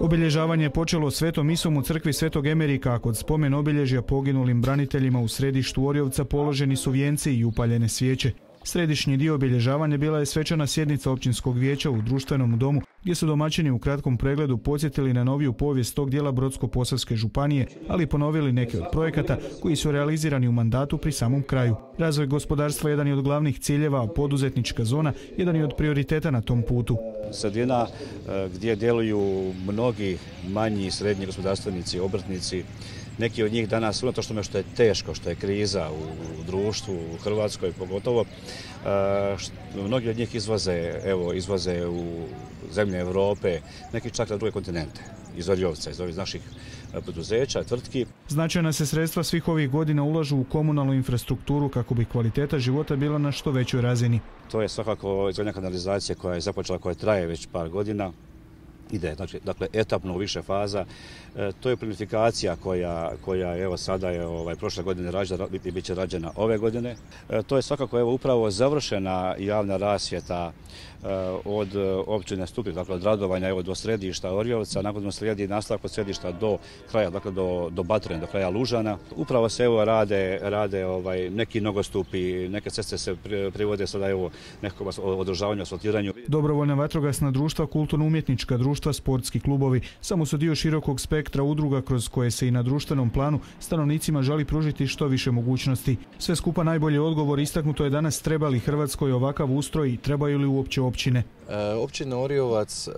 Obilježavanje je počelo svetom misom u crkvi Svetog Emerika, kod spomen obilježja poginulim braniteljima u središtu Orjovca položeni su vijenci i upaljene svijeće. Središnji dio obilježavanja bila je svečana sjednica općinskog vijeća u društvenom domu, gdje su domaćini u kratkom pregledu podsjetili na noviju povijest tog dijela Brodsko-Posavske županije, ali ponovili neke od projekata koji su realizirani u mandatu pri samom kraju. Razvoj gospodarstva jedan je od glavnih ciljeva, a poduzetnička zona jedan je od prioriteta na tom putu. Sredina e, gdje djeluju mnogi manji i srednji gospodarstvenici, obrtnici, neki od njih danas, to što što je teško, što je kriza u, društvu, u Hrvatskoj pogotovo, uh, mnogi od njih izvoze, evo, izvoze u zemlje Europe, neki čak na druge kontinente, iz Orjovca, iz ovih naših e, poduzeća, tvrtki. Značajna se sredstva svih ovih godina ulažu u komunalnu infrastrukturu kako bi kvaliteta života bila na što većoj razini. To je svakako izvodnja kanalizacije koja je započela, koja traje već par godina, ide, znači, dakle, etapno u više faza. E, to je plinifikacija koja, koja evo sada je ovaj, prošle godine rađena, bit će rađena ove godine. E, to je svakako evo upravo završena javna rasvjeta e, od općine Stupik, dakle od radovanja evo do središta Orjevca, nakon slijedi nastavak od središta do kraja, dakle do, do do kraja Lužana. Upravo se evo rade, rade ovaj, neki nogostupi, neke ceste se privode sada evo nekog održavanju, asfaltiranju. Dobrovoljna vatrogasna društva, kulturno-umjetnička društva, sportski klubovi, samo su dio širokog spektra udruga kroz koje se i na društvenom planu stanovnicima želi pružiti što više mogućnosti. Sve skupa najbolji odgovor istaknuto je danas treba li Hrvatskoj ovakav ustroj i trebaju li uopće općine. E, općina Oriovac e,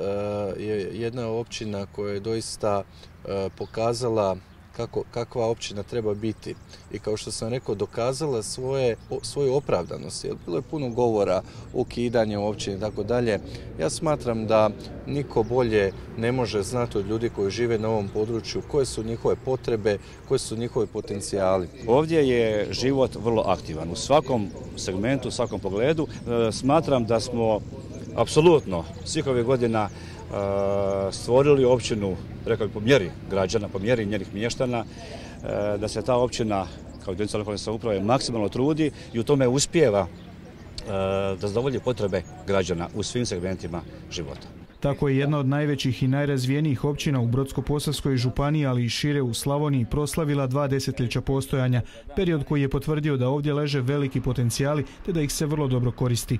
je jedna općina koja je doista e, pokazala kako, kakva općina treba biti. I kao što sam rekao dokazala svoje, svoju opravdanost jer bilo je puno govora ukidanje općine i tako dalje. Ja smatram da niko bolje ne može znati od ljudi koji žive na ovom području koje su njihove potrebe koje su njihovi potencijali. Ovdje je život vrlo aktivan. U svakom segmentu u svakom pogledu e, smatram da smo apsolutno svih ovih godina stvorili općinu, rekao bi po mjeri građana, po mjeri njenih mještana, da se ta općina kao jedinica lokalne samouprave maksimalno trudi i u tome uspijeva da zadovolji potrebe građana u svim segmentima života. Tako je jedna od najvećih i najrazvijenijih općina u Brodsko-Posavskoj županiji, ali i šire u Slavoniji, proslavila dva desetljeća postojanja, period koji je potvrdio da ovdje leže veliki potencijali te da ih se vrlo dobro koristi.